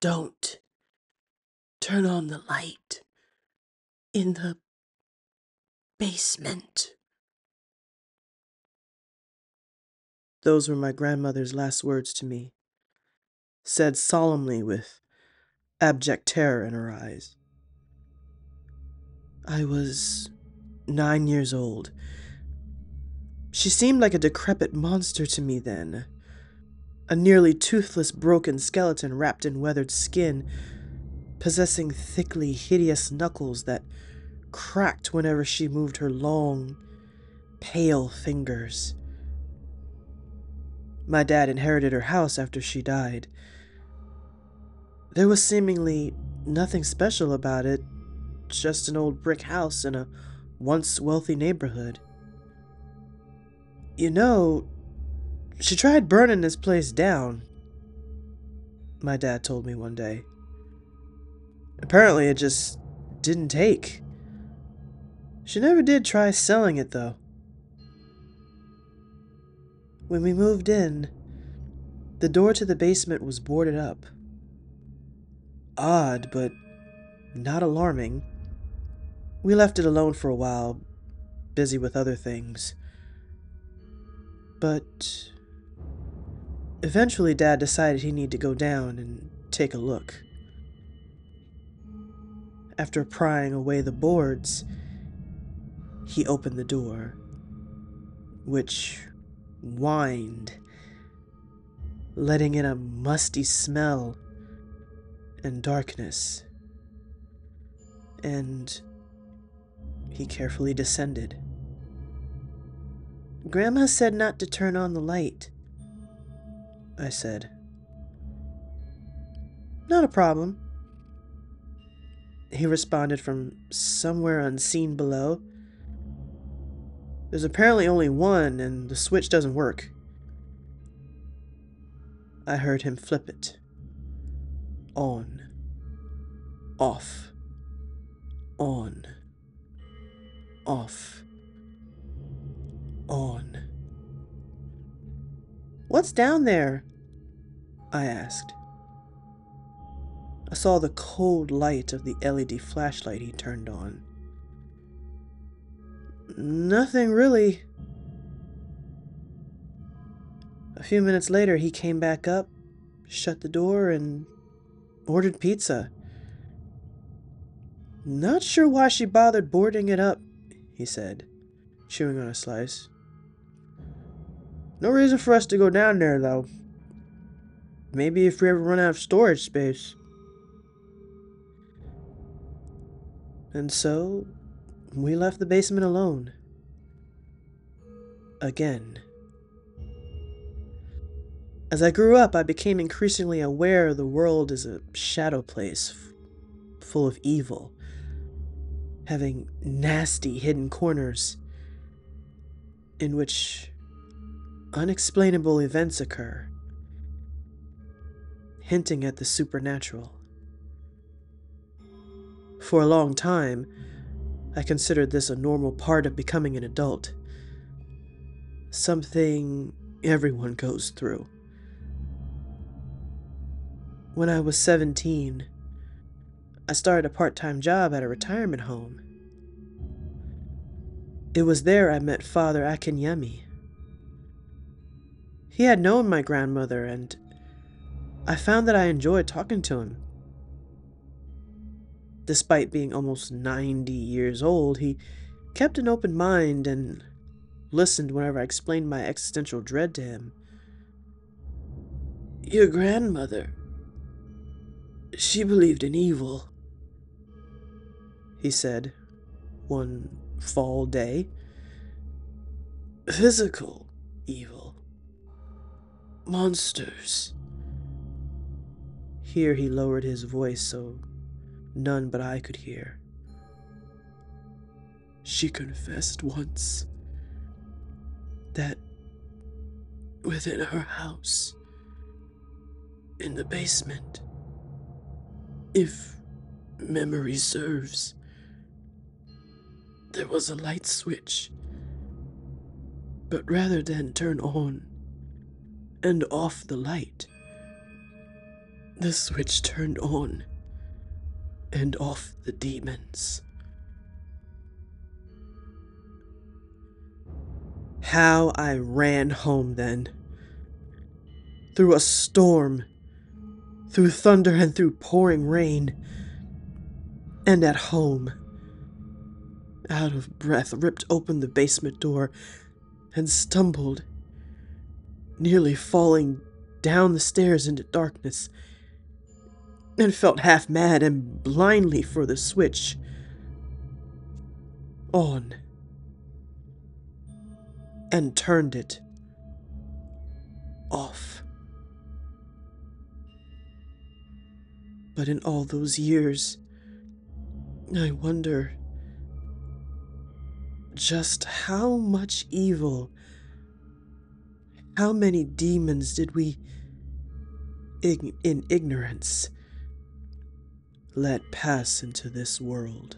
Don't turn on the light in the basement. Those were my grandmother's last words to me, said solemnly with abject terror in her eyes. I was nine years old. She seemed like a decrepit monster to me then. A nearly toothless, broken skeleton wrapped in weathered skin, possessing thickly hideous knuckles that cracked whenever she moved her long, pale fingers. My dad inherited her house after she died. There was seemingly nothing special about it, just an old brick house in a once wealthy neighborhood. You know, she tried burning this place down, my dad told me one day. Apparently, it just didn't take. She never did try selling it, though. When we moved in, the door to the basement was boarded up. Odd, but not alarming. We left it alone for a while, busy with other things. But eventually, Dad decided he needed to go down and take a look. After prying away the boards, he opened the door, which whined, letting in a musty smell and darkness. And he carefully descended. Grandma said not to turn on the light, I said. Not a problem. He responded from somewhere unseen below. There's apparently only one, and the switch doesn't work. I heard him flip it. On. Off. On. Off. On. What's down there? I asked. I saw the cold light of the LED flashlight he turned on. Nothing really. A few minutes later, he came back up, shut the door, and ordered pizza. Not sure why she bothered boarding it up, he said, chewing on a slice. No reason for us to go down there, though. Maybe if we ever run out of storage space. And so, we left the basement alone. Again. As I grew up, I became increasingly aware the world is a shadow place, full of evil, having nasty hidden corners in which unexplainable events occur, hinting at the supernatural. For a long time, I considered this a normal part of becoming an adult. Something everyone goes through. When I was 17, I started a part time job at a retirement home. It was there I met Father Akinyemi. He had known my grandmother, and I found that I enjoyed talking to him. Despite being almost 90 years old, he kept an open mind and listened whenever I explained my existential dread to him. Your grandmother, she believed in evil, he said one fall day. Physical evil. Monsters. Here he lowered his voice so none but I could hear. She confessed once that within her house, in the basement, if memory serves, there was a light switch. But rather than turn on and off the light, the switch turned on and off the demons. How I ran home then. Through a storm, through thunder, and through pouring rain. And at home, out of breath, ripped open the basement door and stumbled, nearly falling down the stairs into darkness, and felt half mad and blindly for the switch. On. And turned it off. But in all those years, I wonder just how much evil, how many demons did we, in ignorance, let pass into this world?